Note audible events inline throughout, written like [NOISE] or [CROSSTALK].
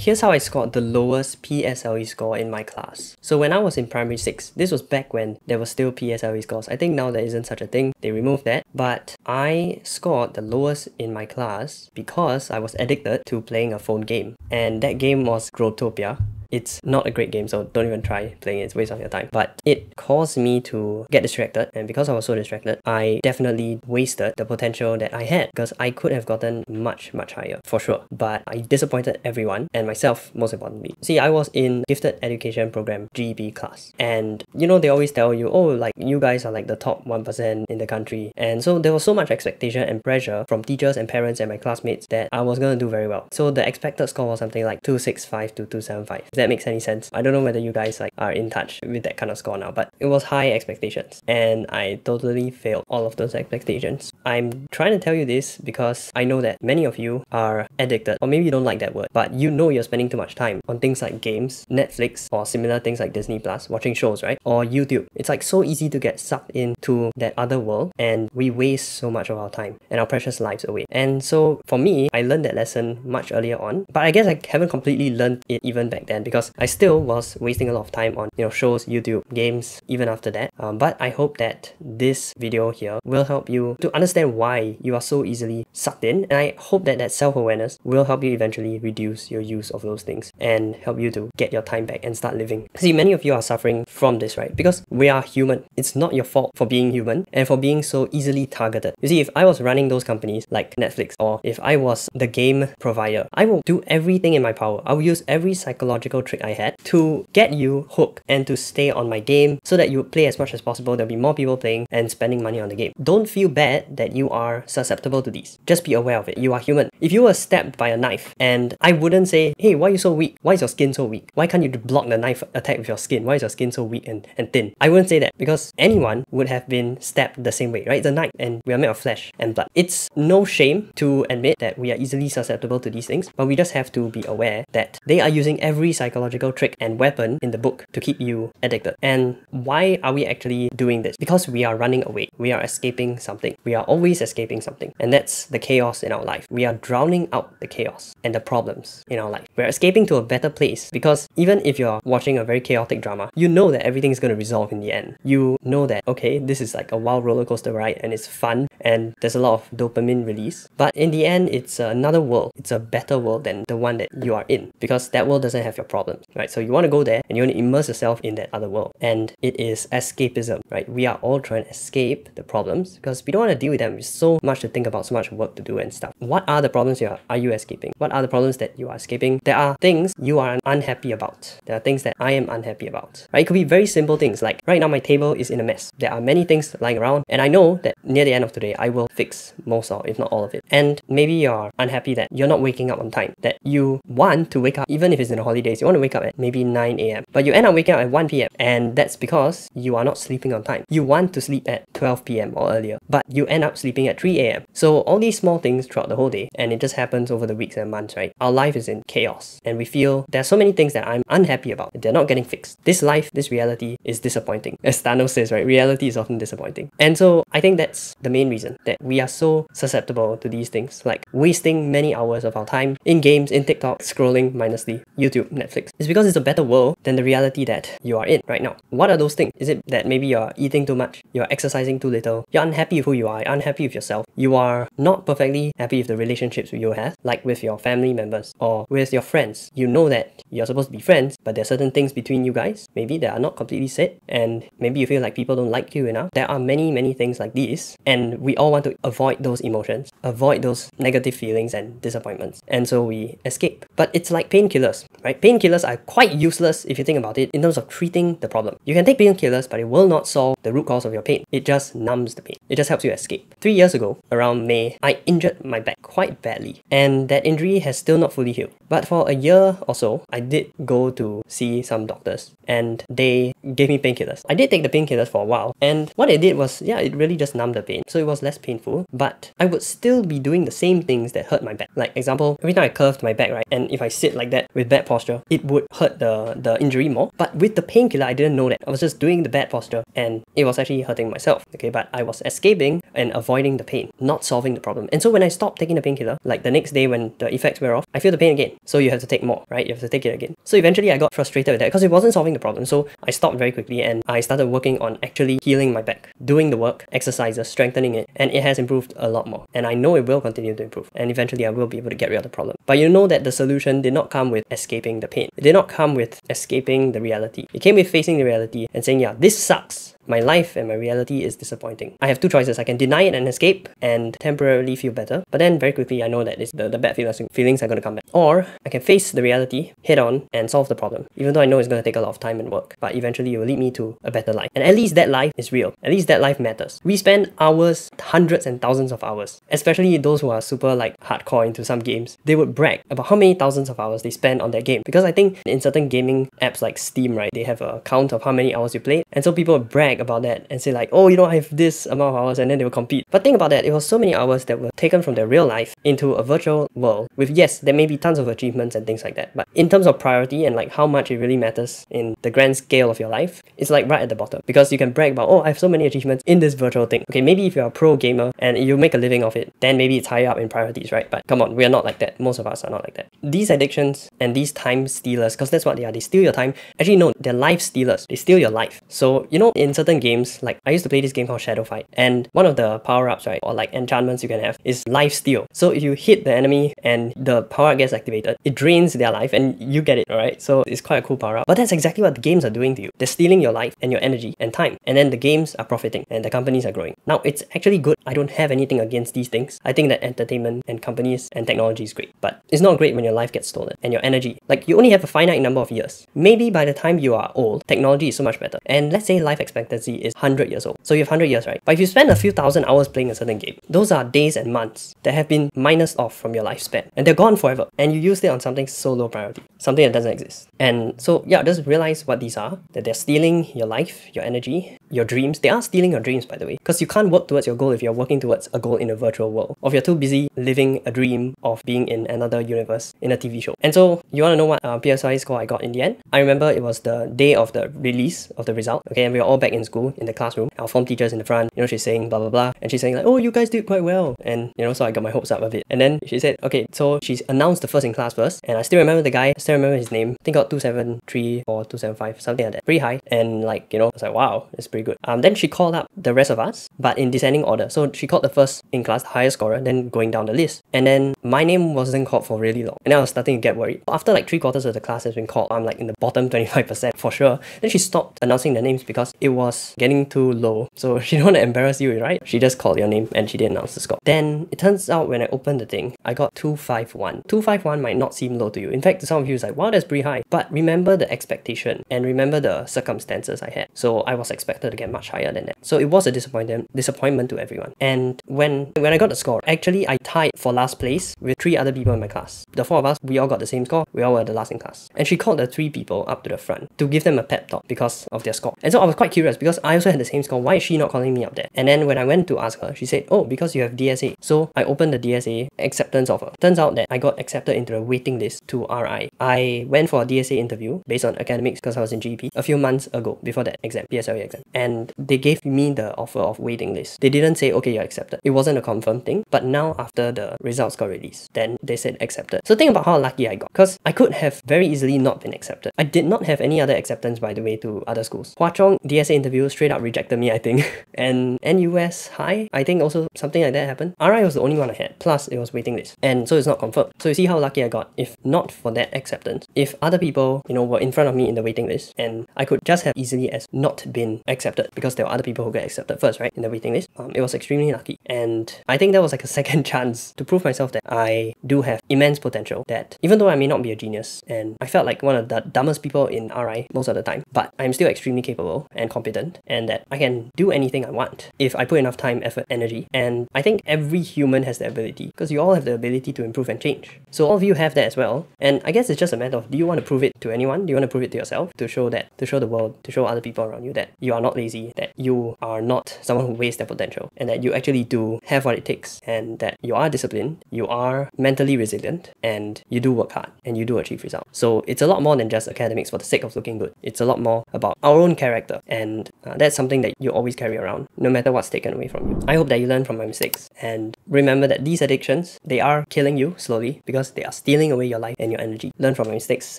Here's how I scored the lowest PSLE score in my class. So when I was in primary 6, this was back when there was still PSLE scores. I think now there isn't such a thing, they removed that. But I scored the lowest in my class because I was addicted to playing a phone game. And that game was Growtopia. It's not a great game, so don't even try playing it. It's waste of your time. But it caused me to get distracted, and because I was so distracted, I definitely wasted the potential that I had because I could have gotten much, much higher for sure. But I disappointed everyone and myself most importantly. See, I was in gifted education program GEP class, and you know they always tell you, oh, like you guys are like the top one percent in the country, and so there was so much expectation and pressure from teachers and parents and my classmates that I was gonna do very well. So the expected score was something like two six five to two seven five that makes any sense. I don't know whether you guys like are in touch with that kind of score now, but it was high expectations and I totally failed all of those expectations. I'm trying to tell you this because I know that many of you are addicted or maybe you don't like that word, but you know you're spending too much time on things like games, Netflix or similar things like Disney Plus, watching shows, right? Or YouTube. It's like so easy to get sucked into that other world and we waste so much of our time and our precious lives away. And so for me, I learned that lesson much earlier on, but I guess I haven't completely learned it even back then because I still was wasting a lot of time on you know shows, YouTube, games, even after that. Um, but I hope that this video here will help you to understand why you are so easily sucked in, and I hope that that self-awareness will help you eventually reduce your use of those things and help you to get your time back and start living. See, many of you are suffering from this, right? Because we are human. It's not your fault for being human and for being so easily targeted. You see, if I was running those companies like Netflix or if I was the game provider, I will do everything in my power. I will use every psychological trick I had to get you hooked and to stay on my game so that you play as much as possible. There'll be more people playing and spending money on the game. Don't feel bad that you are susceptible to these. Just be aware of it. You are human. If you were stabbed by a knife and I wouldn't say, hey, why are you so weak? Why is your skin so weak? Why can't you block the knife attack with your skin? Why is your skin so weak and, and thin? I wouldn't say that because anyone would have been stabbed the same way, right? It's a knife and we are made of flesh and blood. It's no shame to admit that we are easily susceptible to these things, but we just have to be aware that they are using every psychological trick and weapon in the book to keep you addicted. And why are we actually doing this? Because we are running away. We are escaping something. We are always escaping something. And that's the chaos in our life. We are drowning out the chaos and the problems in our life. We're escaping to a better place because even if you're watching a very chaotic drama, you know that everything is going to resolve in the end. You know that, okay, this is like a wild roller coaster ride and it's fun and there's a lot of dopamine release. But in the end, it's another world. It's a better world than the one that you are in because that world doesn't have your problems, right? So you want to go there and you want to immerse yourself in that other world. And it is escapism, right? We are all trying to escape the problems because we don't want to deal with them. There's so much to think about, so much work to do and stuff. What are the problems you are, are you escaping? What are the problems that you are escaping? There are things you are unhappy about. There are things that I am unhappy about. Right? It could be very simple things like right now my table is in a mess. There are many things lying around and I know that near the end of today I will fix most or if not all of it. And maybe you're unhappy that you're not waking up on time. That you want to wake up even if it's in the holidays. You want to wake up at maybe 9 a.m. But you end up waking up at 1 p.m. and that's because you are not sleeping on time. You want to sleep at 12 p.m. or earlier, but you end up sleeping at 3 a.m. So all these small things throughout the whole day and it just happens over the weeks and months, right? Our life is in chaos and we feel there's so many things that I'm unhappy about. They're not getting fixed. This life, this reality is disappointing. As Thanos says, right? Reality is often disappointing. And so I think that's the main reason that we are so susceptible to these things, like wasting many hours of our time in games, in TikTok, scrolling mindlessly, YouTube, Netflix. It's because it's a better world than the reality that you are in right now. What are those things? Is it that maybe you're eating too much, you're exercising too little, you're unhappy with who you are, unhappy with yourself, you are not perfectly happy with the relationships you have, like with your family members or with your friends. You know that you're supposed to be friends, but there are certain things between you guys, maybe that are not completely said, and maybe you feel like people don't like you enough. There are many, many things like these, and we all want to avoid those emotions, avoid those negative feelings and disappointments, and so we escape. But it's like painkillers, right? Painkillers are quite useless if you think about it in terms of treating the problem. You can take painkillers, but it will not solve the root cause of your pain. It just numbs the pain. It just helps you escape. Three years ago, around May, I injured my back quite badly, and that injury has still not fully healed. But for a year or so, I did go to see some doctors, and they gave me painkillers. I did take the painkillers for a while, and what it did was, yeah, it really just numbed the pain. So it was less painful, but I would still be doing the same things that hurt my back. Like example, every time I curved my back, right, and if I sit like that with bad posture, it would hurt the, the injury more. But with the painkiller, I didn't know that. I was just doing the bad posture, and it was actually hurting myself. Okay, but I was escaping and avoiding the pain, not solving the problem. And so when I stopped taking the painkiller, like the next day when the effects wear off, I feel the pain again. So you have to take more, right? You have to take it again. So eventually I got frustrated with that because it wasn't solving the problem. So I stopped very quickly and I started working on actually healing my back, doing the work, exercises, strengthening it, and it has improved a lot more. And I know it will continue to improve. And eventually I will be able to get rid of the problem. But you know that the solution did not come with escaping the pain. It did not come with escaping the reality. It came with facing the reality and saying, yeah, this sucks my life and my reality is disappointing. I have two choices. I can deny it and escape and temporarily feel better, but then very quickly I know that the, the bad feelings, feelings are going to come back. Or I can face the reality head on and solve the problem, even though I know it's going to take a lot of time and work, but eventually it will lead me to a better life. And at least that life is real. At least that life matters. We spend hours, hundreds and thousands of hours, especially those who are super like hardcore into some games. They would brag about how many thousands of hours they spend on that game because I think in certain gaming apps like Steam, right, they have a count of how many hours you played, and so people brag about that and say like, oh, you know, I have this amount of hours, and then they will compete. But think about that, it was so many hours that were taken from their real life into a virtual world with, yes, there may be tons of achievements and things like that, but in terms of priority and like how much it really matters in the grand scale of your life, it's like right at the bottom because you can brag about, oh, I have so many achievements in this virtual thing. Okay, maybe if you're a pro gamer and you make a living of it, then maybe it's higher up in priorities, right? But come on, we are not like that. Most of us are not like that. These addictions and these time stealers, because that's what they are, they steal your time. Actually, no, they're life stealers. They steal your life. So, you know, in certain games, like I used to play this game called Shadow Fight, and one of the power-ups, right, or like enchantments you can have is life steal. So if you hit the enemy and the power gets activated, it drains their life and you get it, alright? So it's quite a cool power-up. But that's exactly what the games are doing to you. They're stealing your life and your energy and time. And then the games are profiting and the companies are growing. Now it's actually good. I don't have anything against these things. I think that entertainment and companies and technology is great. But it's not great when your life gets stolen and your energy. Like you only have a finite number of years. Maybe by the time you are old, technology is so much better. And let's say life expectancy is 100 years old. So you have 100 years, right? But if you spend a few thousand hours playing a certain game, those are days and months that have been minus off from your lifespan. And they're gone forever. And you used it on something so low priority, something that doesn't exist. And so, yeah, just realize what these are, that they're stealing your life, your energy, your dreams. They are stealing your dreams, by the way, because you can't work towards your goal if you're working towards a goal in a virtual world, or if you're too busy living a dream of being in another universe in a TV show. And so, you want to know what uh, PSLE score I got in the end? I remember it was the day of the release of the result, okay, and we were all back in school in the classroom. Our form teachers in the front, you know, she's saying blah blah blah, and she's saying like, oh, you guys did quite well, and you know, so I got my hopes up a bit. And then she said, okay, so she announced the first in class first, and I still remember the guy, I still remember his name. I think got two seven three or two seven five, something like that, pretty high, and like you know, I was like, wow, it's pretty good. Um, then she called up the rest of us, but in descending order. So she called the first in class, highest scorer, then going down the list, and then my name wasn't called for really long, and I was starting to get worried. After like three quarters of the class has been called, I'm like in the bottom twenty five percent for sure. Then she stopped announcing the names because it was getting too low, so [LAUGHS] she didn't want to embarrass you, right? She just called your name and she didn't announce the score. Then it turns out when I opened the thing, I got 251. 251 might not seem low to you. In fact, to some of you, it's like, wow, that's pretty high. But remember the expectation and remember the circumstances I had. So I was expected to get much higher than that. So it was a disappointment disappointment to everyone. And when when I got the score, actually I tied for last place with three other people in my class. The four of us, we all got the same score. We all were the last in class. And she called the three people up to the front to give them a pep talk because of their score. And so I was quite curious because I also had the same score. Why is she not calling me up there? And then when I went to ask her, she said, Oh, because you have DSA. So I opened the DSA acceptance offer. Turns out that I got accepted into the waiting list to RI. I went for a DSA interview based on academics because I was in GEP a few months ago before that exam, PSLE exam. And they gave me the offer of waiting list. They didn't say, okay, you're accepted. It wasn't a confirmed thing. But now after the results got released, then they said accepted. So think about how lucky I got. Because I could have very easily not been accepted. I did not have any other acceptance, by the way, to other schools. Hwa Chong DSA interview straight up rejected me, I think. [LAUGHS] and NUS High, I think also something like that happened. RI was the only one I had. Plus, it was waiting list. And so it's not confirmed. So you see how lucky I got. If not for that acceptance, if other people, you know, were in front of me in the waiting list, and I could just have easily as not been accepted because there were other people who got accepted first, right, in the waiting list. Um, it was extremely lucky. And I think that was like a [LAUGHS] second chance to prove myself that I do have immense potential. That even though I may not be a genius, and I felt like one of the dumbest people in RI most of the time, but I'm still extremely capable and competent, and that I can do anything I want if I put enough time, effort, energy. And I think every human has the ability because you all have the ability to improve and change. So all of you have that as well. And I guess it's just a matter of do you want to prove it to anyone? Do you want to prove it to yourself to show that to show the world, to show other people around you that you are not lazy, that you are not someone who wastes their potential, and that you actually do have what it takes, and that you are disciplined, you are mentally resilient, and you do work hard and you do achieve results. So it's a lot more than just academics for the sake of looking good. It's a lot more about our own character, and uh, that's something that you always carry around, no matter what's taken away from you. I hope that you learn from my mistakes and remember that these addictions they are killing you slowly because they are stealing away your life and your energy. Learn from my mistakes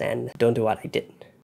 and don't do what I did.